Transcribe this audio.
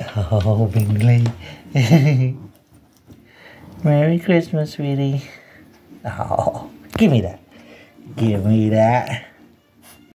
Oh, Bingley. Merry Christmas, sweetie. Oh, give me that. Give me that.